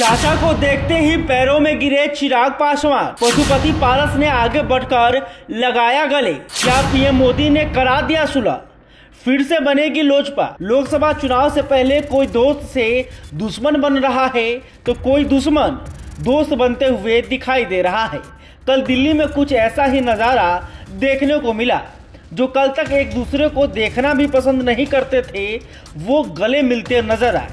चाचा को देखते ही पैरों में गिरे चिराग पासवान। पशुपति पारस ने आगे बढ़कर लगाया गले। क्या पीएम मोदी ने करा दिया सुलह? फिर से बनेगी लोजपा। लोकसभा चुनाव से पहले कोई दोस्त से दुश्मन बन रहा है तो कोई दुश्मन दोस्त बनते हुए दिखाई दे रहा है। कल दिल्ली में कुछ ऐसा ही नज़ारा देखने को मिला, जो कल तक एक दूसरे को देखना भी पसंद नहीं करते थे, वो गले मिलते नज़र आए।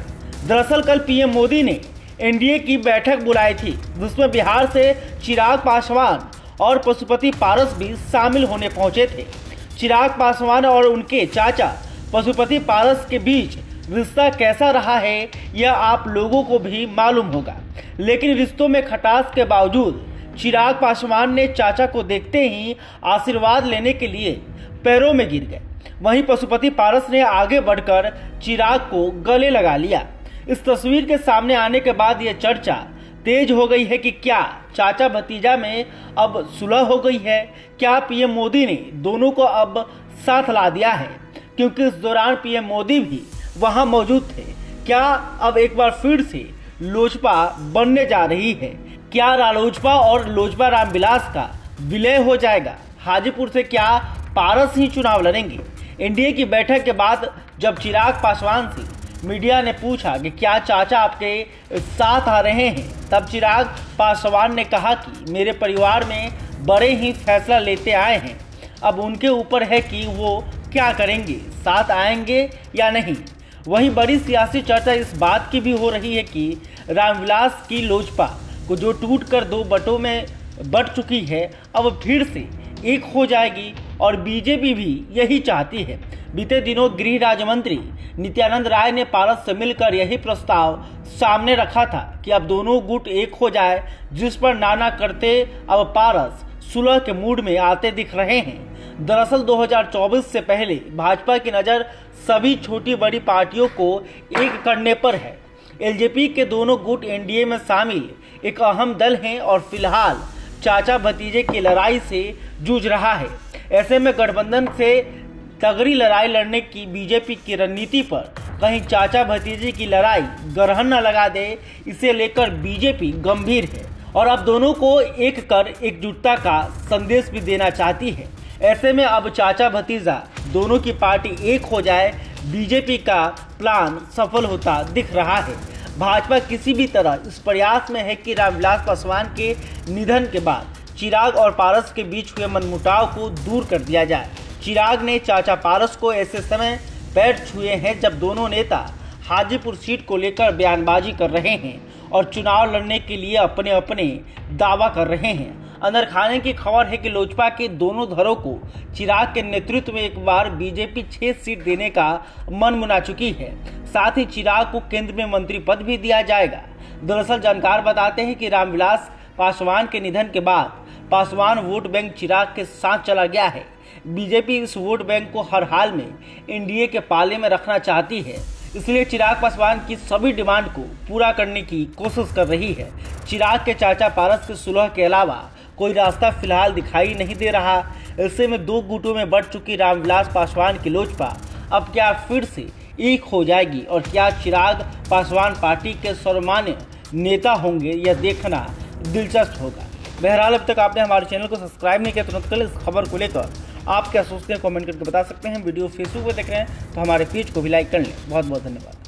दरअसल कल पीएम मोदी ने एनडीए की बैठक बुलाई थी, जिसमें बिहार से चिराग पासवान और पशुपति पारस भी शामिल होने पहुँचे थे। चिराग पासवान और उनके चाचा पशुपति पारस के बीच रिश्ता कैसा रहा है, यह आप लोगों को भी मालूम होगा। लेकिन रिश्तों में खटास के बावजूद, चिराग पासवान ने चाचा को देखते ही आशीर्वाद लेने के लिए पैरों में गिर गए। वहीं पशुपति पारस ने आगे बढ़कर चिराग को गले लगा लिया। इस तस्वीर के सामने आने के बाद यह चर्चा तेज हो गई है कि क्या चाचा भतीजा में अब सुलह हो गई है? क्या पीएम मोदी ने दोनों को अब साथ ला दिया है? क्योंकि इस दौरान पीएम मोदी भी वहाँ मौजूद थे। क्या अब एक बार फिर से लोजपा बनने जा रही है? क्या रालोजपा और लोजपा रामविलास का विलय हो जाएगा? हाजीपुर से क्या पारस ही चुनाव लड़ेंगे? एनडीए की बैठक के बाद जब चिराग पासवान से मीडिया ने पूछा कि क्या चाचा आपके साथ आ रहे हैं? तब चिराग पासवान ने कहा कि मेरे परिवार में बड़े ही फैसला लेते आए हैं। अब उनके ऊपर है कि वो क्या करेंगे? साथ आएँगे या नहीं? वहीं बड़ी सियासी चर्चा इस बात की भी हो रही है कि रामविलास की लोजपा को जो टूट कर दो बटों में बट चुकी है, अब फिर से एक हो जाएगी और बीजेपी भी यही चाहती है। बीते दिनों गृह राज्य मंत्री नित्यानंद राय ने पारस से मिलकर यही प्रस्ताव सामने रखा था कि अब दोनों गुट एक हो जाए, जिस पर नाना करते अब पारस सुलह के मूड में आते दिख रहे हैं। दरअसल 2024 से पहले भाजपा की नज़र सभी छोटी बड़ी पार्टियों को एक करने पर है। एलजेपी के दोनों गुट एनडीए में शामिल, एक अहम दल हैं और फ़िलहाल चाचा भतीजे की लड़ाई से जूझ रहा है। ऐसे में गठबंधन से तगड़ी लड़ाई लड़ने की बीजेपी की रणनीति पर कहीं चाचा भतीजे की लड़ाई ग्रहण न लगा दे, इसे लेकर बीजेपी गंभीर है। और अब दोनों को एक कर एकजुटता का संदेश भी देना चाहती है। ऐसे में अब चाचा भतीजा दोनों की पार्टी एक हो जाए, बीजेपी का प्लान सफल होता दिख रहा है। भाजपा किसी भी तरह इस प्रयास में है कि रामविलास पासवान के निधन के बाद चिराग और पारस के बीच हुए मनमुटाव को दूर कर दिया जाए। चिराग ने चाचा पारस को ऐसे समय पैर छुए हैं जब दोनों नेता हाजीपुर सीट को लेकर बयानबाजी कर रहे हैं और चुनाव लड़ने के लिए अपने अपने दावा कर रहे हैं। अंदर खाने की खबर है कि लोजपा के दोनों धरों को चिराग के नेतृत्व में एक बार बीजेपी छह सीट देने का मन मना चुकी है। साथ ही चिराग को केंद्र में मंत्री पद भी दिया जाएगा। दरअसल जानकार बताते हैं कि रामविलास पासवान के निधन के बाद पासवान वोट बैंक चिराग के साथ चला गया है। बीजेपी इस वोट बैंक को हर हाल में एनडीए के पाले में रखना चाहती है। इसलिए चिराग पासवान की सभी डिमांड को पूरा करने की कोशिश कर रही है। चिराग के चाचा पारस के सुलह के अलावा कोई रास्ता फ़िलहाल दिखाई नहीं दे रहा। ऐसे में दो गुटों में बढ़ चुकी रामविलास पासवान की लोजपा अब क्या फिर से एक हो जाएगी और क्या चिराग पासवान पार्टी के सर्वमान्य नेता होंगे, यह देखना दिलचस्प होगा। बहरहाल, अब तक आपने हमारे चैनल को सब्सक्राइब नहीं किया तुरंत कल इस खबर को लेकर आप क्या सोचते हैं, कमेंट करके बता सकते हैं। वीडियो फेसबुक पर देख रहे हैं तो हमारे पेज को भी लाइक कर लें। बहुत बहुत धन्यवाद।